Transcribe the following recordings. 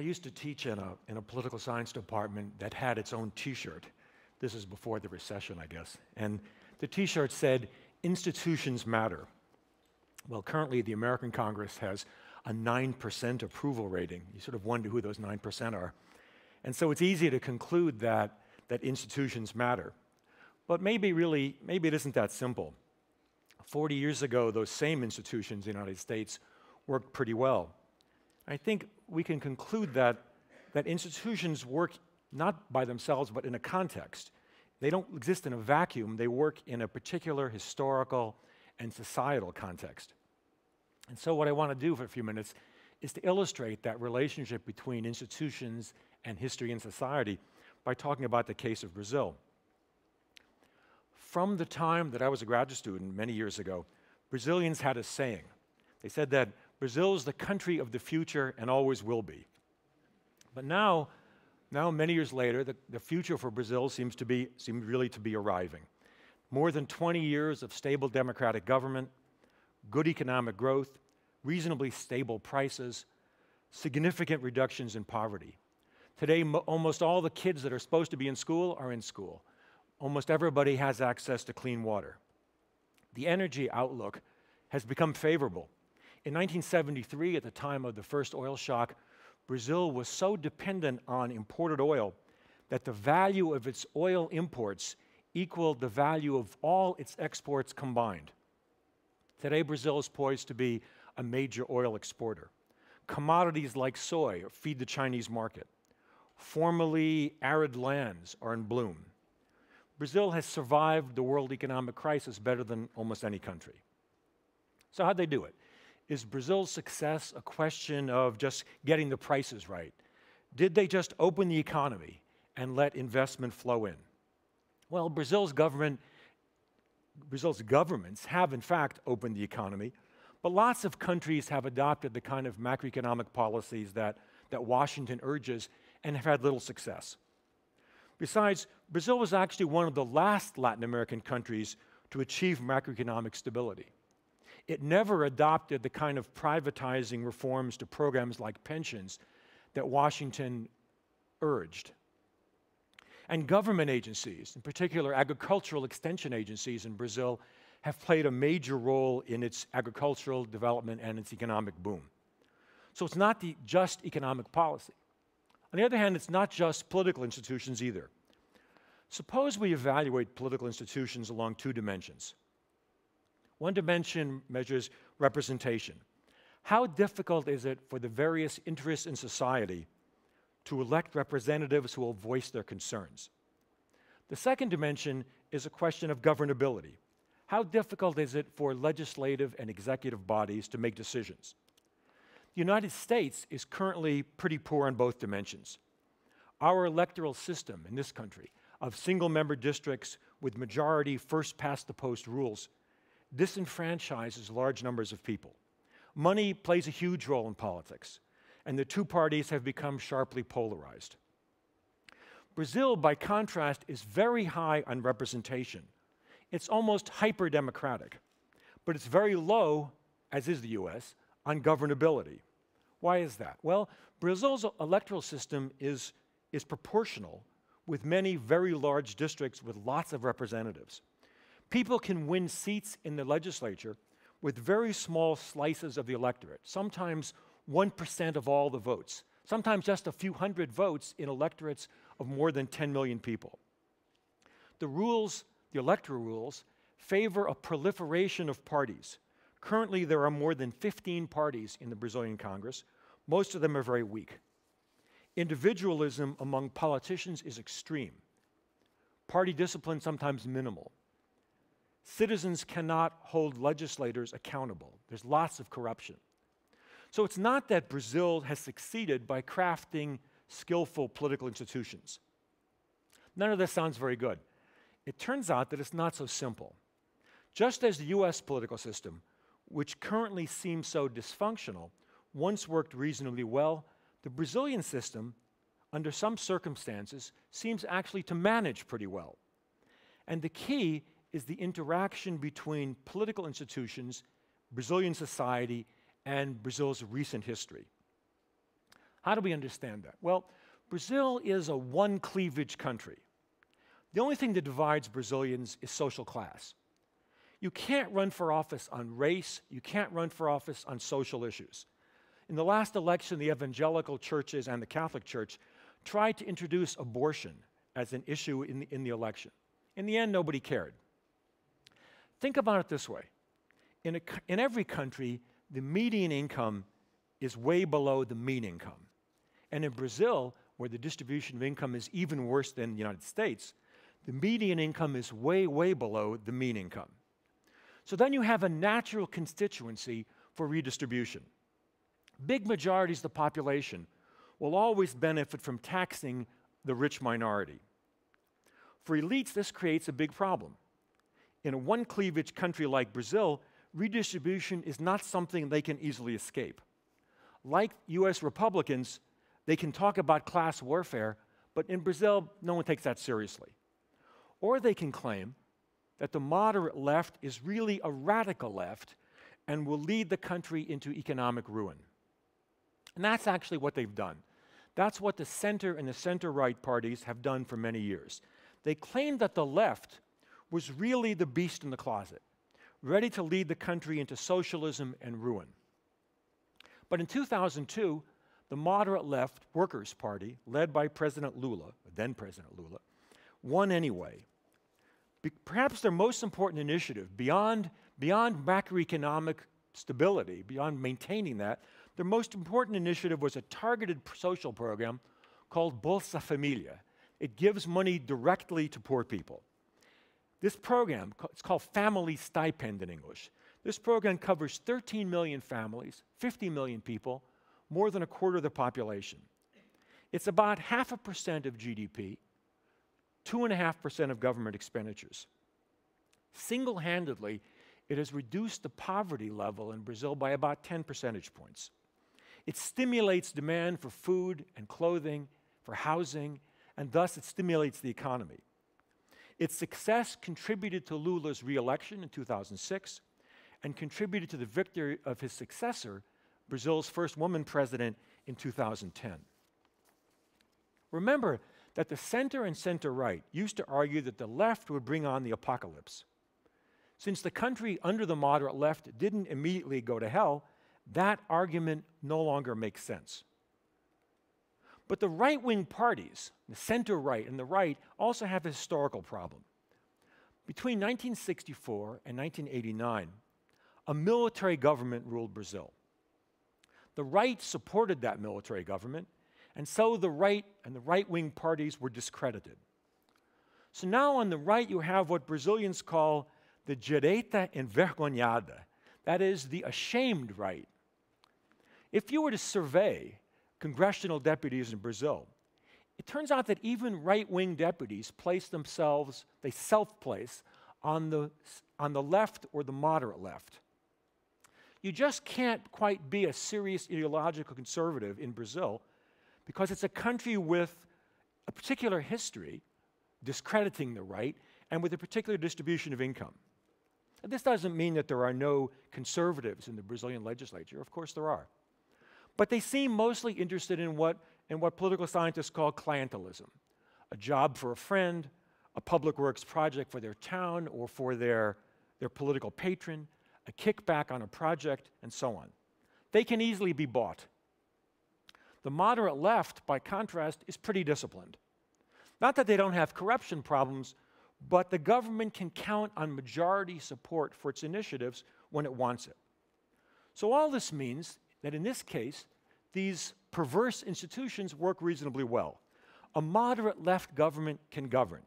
I used to teach in a, in a political science department that had its own t shirt. This is before the recession, I guess. And the t shirt said, Institutions matter. Well, currently, the American Congress has a 9% approval rating. You sort of wonder who those 9% are. And so it's easy to conclude that, that institutions matter. But maybe really, maybe it isn't that simple. 40 years ago, those same institutions in the United States worked pretty well. I think we can conclude that, that institutions work not by themselves, but in a context. They don't exist in a vacuum, they work in a particular historical and societal context. And so, what I want to do for a few minutes is to illustrate that relationship between institutions and history and society by talking about the case of Brazil. From the time that I was a graduate student many years ago, Brazilians had a saying. They said that Brazil is the country of the future and always will be. But now, now many years later, the, the future for Brazil seems to be seems really to be arriving. More than 20 years of stable democratic government, good economic growth, reasonably stable prices, significant reductions in poverty. Today, almost all the kids that are supposed to be in school are in school. Almost everybody has access to clean water. The energy outlook has become favorable. In 1973, at the time of the first oil shock, Brazil was so dependent on imported oil that the value of its oil imports equaled the value of all its exports combined. Today, Brazil is poised to be a major oil exporter. Commodities like soy feed the Chinese market. Formerly arid lands are in bloom. Brazil has survived the world economic crisis better than almost any country. So, how'd they do it? Is Brazil's success a question of just getting the prices right? Did they just open the economy and let investment flow in? Well, Brazil's government Brazil's governments have, in fact, opened the economy, but lots of countries have adopted the kind of macroeconomic policies that, that Washington urges and have had little success. Besides, Brazil was actually one of the last Latin American countries to achieve macroeconomic stability. It never adopted the kind of privatizing reforms to programs like pensions that Washington urged. And government agencies, in particular agricultural extension agencies in Brazil, have played a major role in its agricultural development and its economic boom. So it's not the just economic policy. On the other hand, it's not just political institutions either. Suppose we evaluate political institutions along two dimensions. One dimension measures representation. How difficult is it for the various interests in society to elect representatives who will voice their concerns. The second dimension is a question of governability. How difficult is it for legislative and executive bodies to make decisions? The United States is currently pretty poor on both dimensions. Our electoral system in this country of single member districts with majority first past the post rules disenfranchises large numbers of people. Money plays a huge role in politics and the two parties have become sharply polarized. Brazil, by contrast, is very high on representation. It's almost hyper democratic, but it's very low, as is the US, on governability. Why is that? Well, Brazil's electoral system is, is proportional with many very large districts with lots of representatives. People can win seats in the legislature with very small slices of the electorate, sometimes 1% of all the votes, sometimes just a few hundred votes in electorates of more than 10 million people. The rules, the electoral rules, favor a proliferation of parties. Currently, there are more than 15 parties in the Brazilian Congress. Most of them are very weak. Individualism among politicians is extreme. Party discipline sometimes minimal. Citizens cannot hold legislators accountable. There's lots of corruption. So it's not that Brazil has succeeded by crafting skillful political institutions. None of this sounds very good. It turns out that it's not so simple. Just as the US political system, which currently seems so dysfunctional, once worked reasonably well, the Brazilian system, under some circumstances, seems actually to manage pretty well. And the key is the interaction between political institutions, Brazilian society, and Brazil's recent history. How do we understand that? Well, Brazil is a one cleavage country. The only thing that divides Brazilians is social class. You can't run for office on race, you can't run for office on social issues. In the last election, the evangelical churches and the Catholic Church tried to introduce abortion as an issue in the, in the election. In the end, nobody cared. Think about it this way in, a, in every country, the median income is way below the mean income. And in Brazil, where the distribution of income is even worse than the United States, the median income is way, way below the mean income. So then you have a natural constituency for redistribution. Big majorities of the population will always benefit from taxing the rich minority. For elites, this creates a big problem. In a one cleavage country like Brazil, redistribution is not something they can easily escape. Like US Republicans, they can talk about class warfare, but in Brazil, no one takes that seriously. Or they can claim that the moderate left is really a radical left and will lead the country into economic ruin. And that's actually what they've done. That's what the center and the center right parties have done for many years. They claim that the left was really the beast in the closet, ready to lead the country into socialism and ruin. But in 2002, the moderate left Workers' Party, led by President Lula, then President Lula, won anyway. Be- perhaps their most important initiative, beyond, beyond macroeconomic stability, beyond maintaining that, their most important initiative was a targeted social program called Bolsa Familia. It gives money directly to poor people. This program, it's called Family Stipend in English. This program covers 13 million families, 50 million people, more than a quarter of the population. It's about half a percent of GDP, two and a half percent of government expenditures. Single handedly, it has reduced the poverty level in Brazil by about 10 percentage points. It stimulates demand for food and clothing, for housing, and thus it stimulates the economy. Its success contributed to Lula's reelection in 2006 and contributed to the victory of his successor, Brazil's first woman president, in 2010. Remember that the center and center right used to argue that the left would bring on the apocalypse. Since the country under the moderate left didn't immediately go to hell, that argument no longer makes sense. But the right wing parties, the center right and the right, also have a historical problem. Between 1964 and 1989, a military government ruled Brazil. The right supported that military government, and so the right and the right wing parties were discredited. So now on the right, you have what Brazilians call the direita envergonhada, that is, the ashamed right. If you were to survey congressional deputies in Brazil. It turns out that even right wing deputies place themselves, they self place, on the, on the left or the moderate left. You just can't quite be a serious ideological conservative in Brazil because it's a country with a particular history discrediting the right and with a particular distribution of income. This doesn't mean that there are no conservatives in the Brazilian legislature. Of course, there are. But they seem mostly interested in what, in what political scientists call clientelism a job for a friend, a public works project for their town or for their, their political patron, a kickback on a project, and so on. They can easily be bought. The moderate left, by contrast, is pretty disciplined. Not that they don't have corruption problems, but the government can count on majority support for its initiatives when it wants it. So, all this means that in this case, these perverse institutions work reasonably well. A moderate left government can govern.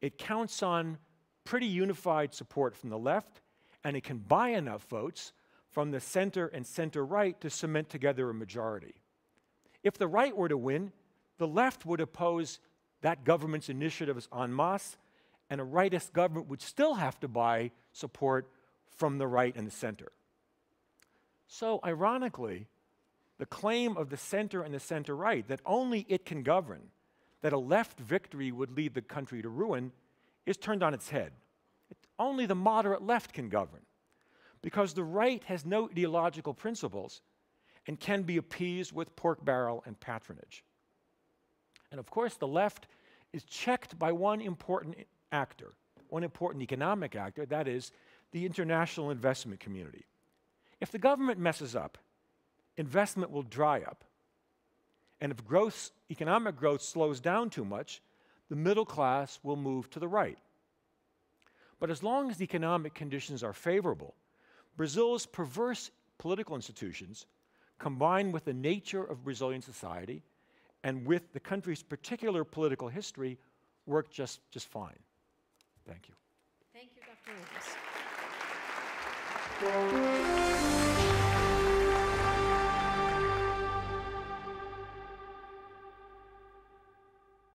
It counts on pretty unified support from the left, and it can buy enough votes from the center and center right to cement together a majority. If the right were to win, the left would oppose that government's initiatives en masse, and a rightist government would still have to buy support from the right and the center. So, ironically, the claim of the center and the center right that only it can govern, that a left victory would lead the country to ruin, is turned on its head. It, only the moderate left can govern because the right has no ideological principles and can be appeased with pork barrel and patronage. And of course, the left is checked by one important actor, one important economic actor, that is, the international investment community. If the government messes up, investment will dry up. And if growth, economic growth slows down too much, the middle class will move to the right. But as long as the economic conditions are favorable, Brazil's perverse political institutions, combined with the nature of Brazilian society and with the country's particular political history, work just, just fine. Thank you. Thank you, Dr. Lucas.